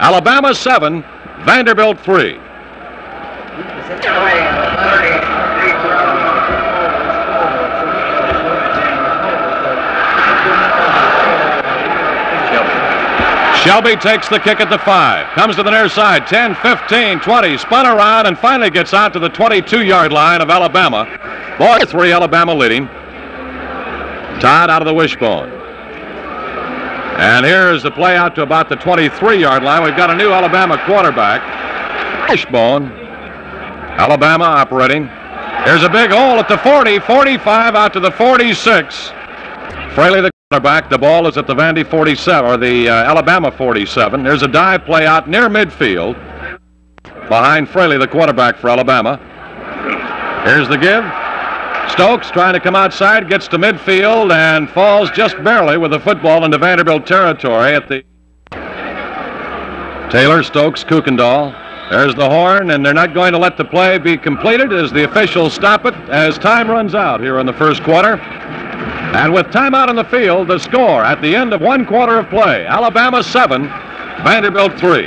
Alabama 7, Vanderbilt 3. Shelby takes the kick at the 5. Comes to the near side. 10, 15, 20. Spun around and finally gets out to the 22 yard line of Alabama. Boy, 3 Alabama leading. Todd out of the wishbone. And here is the play out to about the 23 yard line. We've got a new Alabama quarterback. Wishbone. Alabama operating. Here's a big hole at the 40, 45 out to the 46. Fraley the quarterback. The ball is at the Vandy 47 or the uh, Alabama 47. There's a dive play out near midfield behind Fraley, the quarterback for Alabama. Here's the give. Stokes trying to come outside, gets to midfield and falls just barely with the football into Vanderbilt territory at the Taylor, Stokes, Kuykendall. There's the horn, and they're not going to let the play be completed as the officials stop it as time runs out here in the first quarter. And with timeout on the field, the score at the end of one quarter of play Alabama 7, Vanderbilt 3.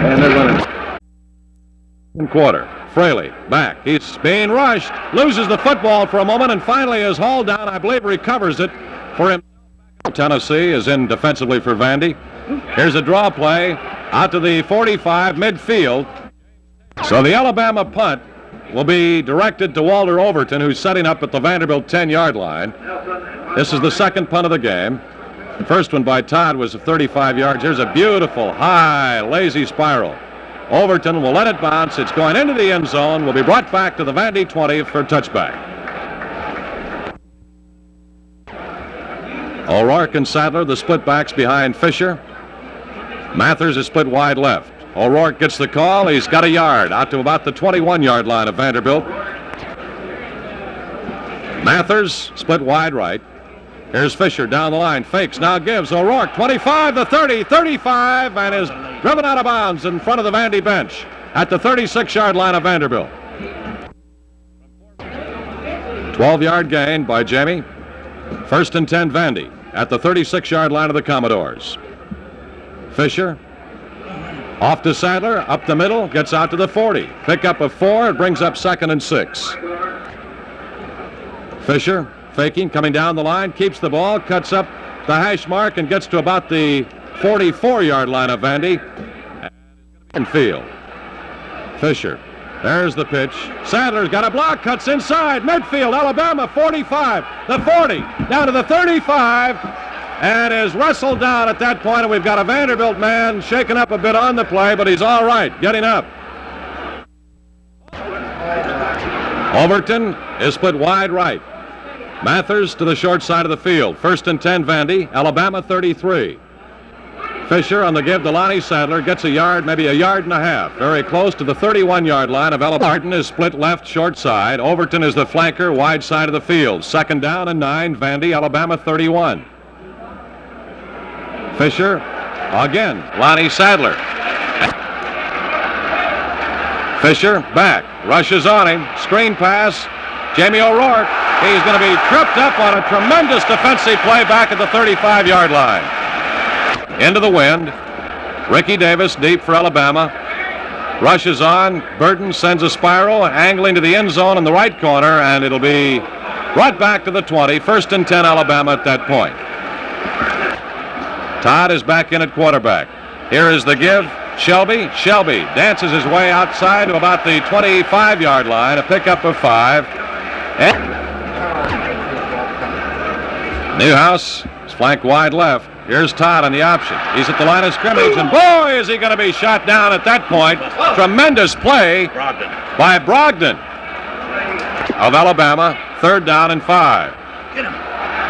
And they're running. Quarter. Fraley back. He's being rushed. Loses the football for a moment and finally is hauled down. I believe recovers it for him. Tennessee is in defensively for Vandy. Here's a draw play out to the 45 midfield. So the Alabama punt will be directed to Walter Overton, who's setting up at the Vanderbilt 10 yard line. This is the second punt of the game. The first one by Todd was 35 yards. Here's a beautiful, high, lazy spiral. Overton will let it bounce. It's going into the end zone. Will be brought back to the Vandy 20 for touchback. O'Rourke and Sadler, the split backs behind Fisher. Mathers is split wide left. O'Rourke gets the call. He's got a yard out to about the 21 yard line of Vanderbilt. Mathers split wide right. Here's Fisher down the line. Fakes now gives O'Rourke 25 to 30, 35, and is driven out of bounds in front of the Vandy bench at the 36 yard line of Vanderbilt. 12 yard gain by Jamie. First and 10 Vandy at the 36 yard line of the Commodores. Fisher off to Sadler, up the middle, gets out to the 40. Pick up a four, it brings up second and six. Fisher faking, coming down the line, keeps the ball, cuts up the hash mark, and gets to about the 44 yard line of Vandy. And field. Fisher. There's the pitch. Sadler's got a block, cuts inside, midfield, Alabama, 45, the 40, down to the 35, and is wrestled down at that point. and we've got a Vanderbilt man shaken up a bit on the play, but he's all right, getting up. Overton is split wide right. Mathers to the short side of the field. First and 10, Vandy, Alabama 33. Fisher on the give to Lonnie Sadler gets a yard, maybe a yard and a half, very close to the 31 yard line of Alabama. Martin is split left, short side. Overton is the flanker, wide side of the field. Second down and nine, Vandy, Alabama 31. Fisher again, Lonnie Sadler. Fisher back, rushes on him, screen pass. Jamie O'Rourke, he's going to be tripped up on a tremendous defensive play back at the 35 yard line. Into the wind. Ricky Davis deep for Alabama. Rushes on. Burton sends a spiral, angling to the end zone in the right corner, and it'll be brought back to the 20. First and 10, Alabama at that point. Todd is back in at quarterback. Here is the give. Shelby. Shelby dances his way outside to about the 25 yard line, a pickup of five. And Newhouse is flanked wide left. Here's Todd on the option. He's at the line of scrimmage, and boy, is he going to be shot down at that point. Tremendous play Brogdon. by Brogdon of Alabama. Third down and five.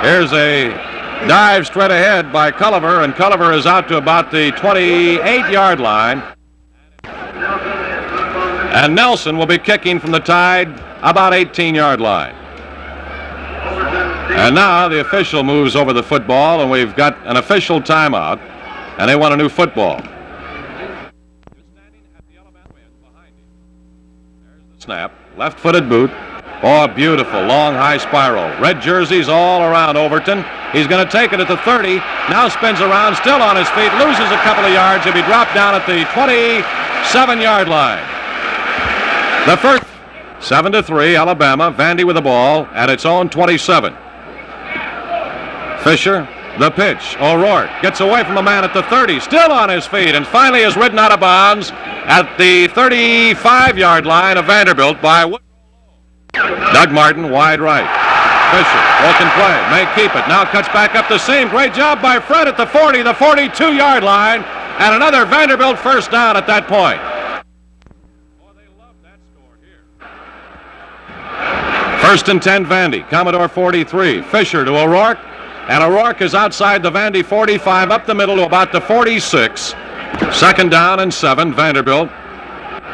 Here's a dive straight ahead by Culliver, and Culliver is out to about the 28 yard line. And Nelson will be kicking from the tide about 18 yard line. And now the official moves over the football, and we've got an official timeout, and they want a new football. Snap, left footed boot. Oh, beautiful. Long, high spiral. Red jerseys all around Overton. He's going to take it at the 30. Now spins around, still on his feet, loses a couple of yards. He'll be dropped down at the 27 yard line. The first. 7 to 3, Alabama. Vandy with the ball at its own 27. Fisher, the pitch. O'Rourke gets away from the man at the 30, still on his feet, and finally is ridden out of bounds at the 35 yard line of Vanderbilt by Doug Martin, wide right. Fisher, broken play, may keep it. Now cuts back up the seam. Great job by Fred at the 40, the 42 yard line, and another Vanderbilt first down at that point. First and 10, Vandy. Commodore 43. Fisher to O'Rourke. And O'Rourke is outside the Vandy 45, up the middle to about the 46. Second down and seven, Vanderbilt.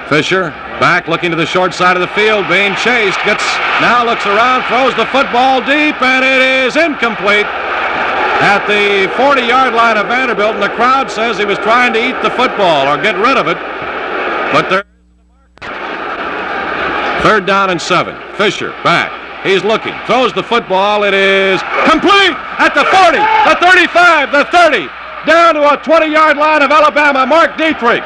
Fisher back looking to the short side of the field, being chased. Gets now looks around, throws the football deep, and it is incomplete at the 40 yard line of Vanderbilt. And the crowd says he was trying to eat the football or get rid of it. But there. Third down and seven. Fisher back. He's looking. Throws the football. It is complete at the 40, the 35, the 30. Down to a 20 yard line of Alabama. Mark Dietrich.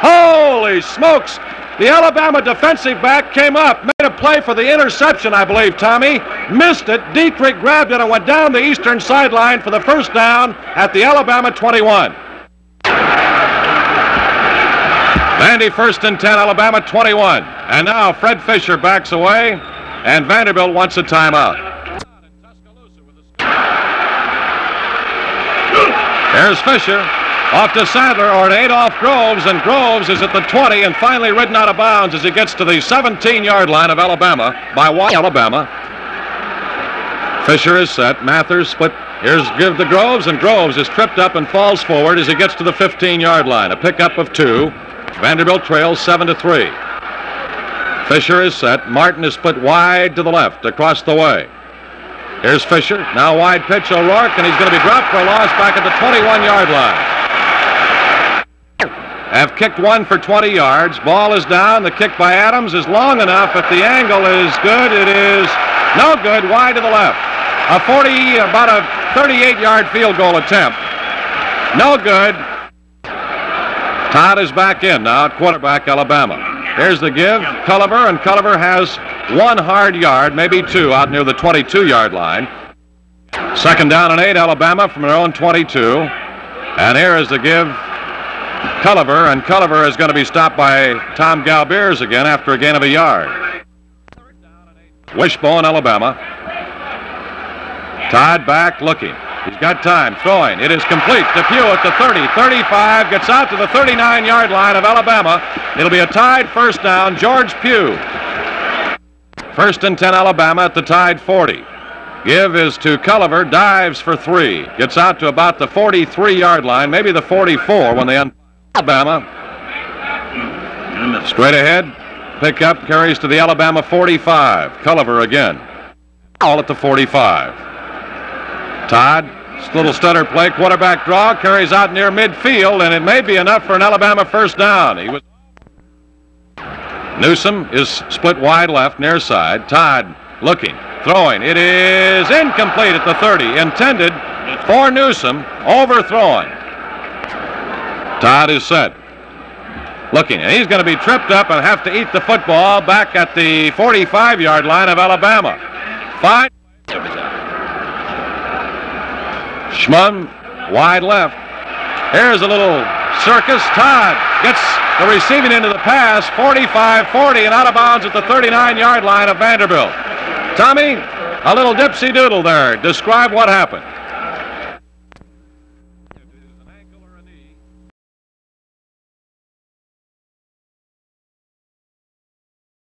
Holy smokes. The Alabama defensive back came up, made a play for the interception, I believe, Tommy. Missed it. Dietrich grabbed it and went down the eastern sideline for the first down at the Alabama 21. Vandy first and 10, Alabama 21. And now Fred Fisher backs away, and Vanderbilt wants a timeout. There's Fisher. Off to Sadler or to Adolph Groves, and Groves is at the 20 and finally ridden out of bounds as he gets to the 17 yard line of Alabama by White, Alabama. Fisher is set. Mathers split. Here's give the Groves, and Groves is tripped up and falls forward as he gets to the 15 yard line. A pickup of two. Vanderbilt trails 7 to 3. Fisher is set. Martin is split wide to the left across the way. Here's Fisher. Now wide pitch O'Rourke, and he's going to be dropped for a loss back at the 21 yard line. Have kicked one for 20 yards. Ball is down. The kick by Adams is long enough, but the angle is good. It is no good. Wide to the left. A 40, about a 38 yard field goal attempt. No good. Todd is back in now at quarterback, Alabama. Here's the give. Culliver, and Culliver has one hard yard, maybe two, out near the 22 yard line. Second down and eight, Alabama from their own 22. And here is the give. Culliver, and Culliver is going to be stopped by Tom Galbeers again after a gain of a yard. Wishbone, Alabama. Todd back looking. He's got time. Throwing. It is complete. Depew at the 30, 35, gets out to the 39 yard line of Alabama. It'll be a Tide first down. George Pugh. First and 10, Alabama at the Tide 40. Give is to Culliver, dives for three. Gets out to about the 43 yard line, maybe the 44 when they un- Alabama. Straight ahead. Pick up, carries to the Alabama 45. Culliver again. All at the 45. Todd, little stutter play, quarterback draw, carries out near midfield, and it may be enough for an Alabama first down. He was. Newsome is split wide left, near side. Todd looking, throwing. It is incomplete at the 30. Intended for Newsome, overthrowing. Todd is set. Looking, and he's going to be tripped up and have to eat the football back at the 45 yard line of Alabama. Fine. Schmum, wide left. Here's a little circus. Todd gets the receiving end of the pass, 45-40, and out of bounds at the 39-yard line of Vanderbilt. Tommy, a little dipsy doodle there. Describe what happened.